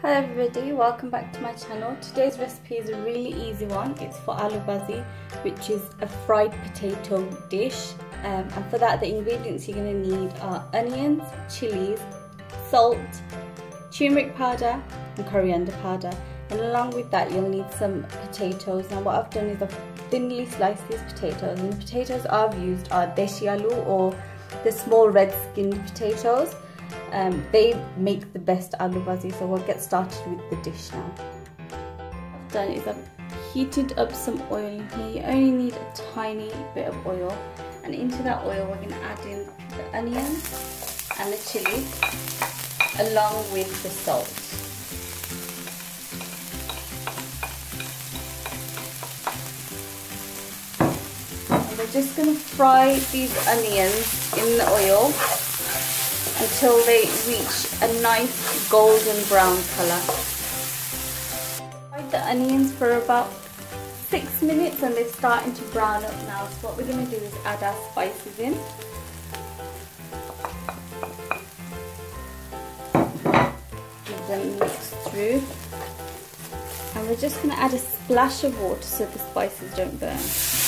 Hello everybody, welcome back to my channel. Today's recipe is a really easy one. It's for aloo which is a fried potato dish. Um, and for that, the ingredients you're going to need are onions, chilies, salt, turmeric powder, and coriander powder. And along with that, you'll need some potatoes. Now, what I've done is I've thinly sliced these potatoes, and the potatoes I've used are deshi aloo or the small red-skinned potatoes. Um, they make the best aloo bhaji, so we'll get started with the dish now. What I've done is I've heated up some oil here. You only need a tiny bit of oil, and into that oil we're going to add in the onions and the chili, along with the salt. And we're just going to fry these onions in the oil until they reach a nice golden brown colour. Fry the onions for about six minutes and they're starting to brown up now. So what we're going to do is add our spices in. Give them mix through. And we're just going to add a splash of water so the spices don't burn.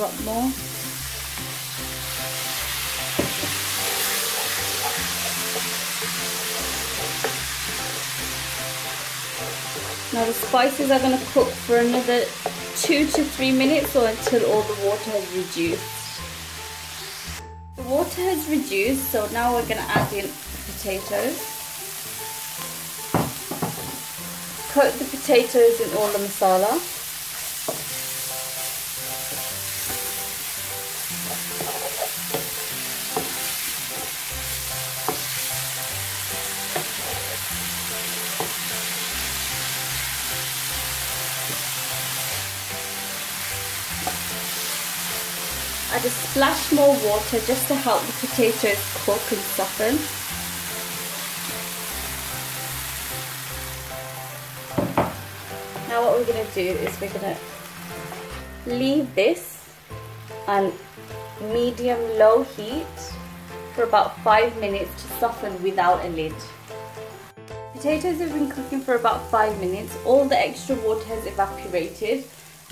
Lot more. Now the spices are going to cook for another two to three minutes or until all the water has reduced. The water has reduced so now we're going to add in potatoes. Coat the potatoes in all the masala. Add a splash more water just to help the potatoes cook and soften. Now what we're going to do is we're going to leave this on medium low heat for about 5 minutes to soften without a lid. Potatoes have been cooking for about 5 minutes, all the extra water has evaporated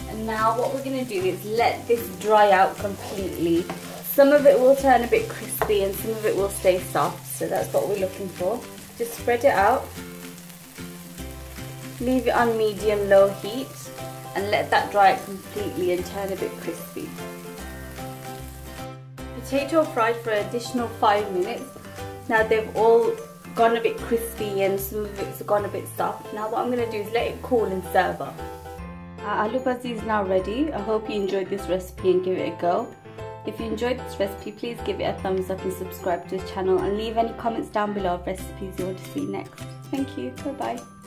and now what we're going to do is let this dry out completely. Some of it will turn a bit crispy and some of it will stay soft. So that's what we're looking for. Just spread it out. Leave it on medium-low heat and let that dry out completely and turn a bit crispy. Potato fried for an additional 5 minutes. Now they've all gone a bit crispy and some of it's gone a bit soft. Now what I'm going to do is let it cool and serve up. Uh, Our aloo bhaji is now ready. I hope you enjoyed this recipe and give it a go. If you enjoyed this recipe, please give it a thumbs up and subscribe to the channel and leave any comments down below of recipes you want to see next. Thank you. Bye bye.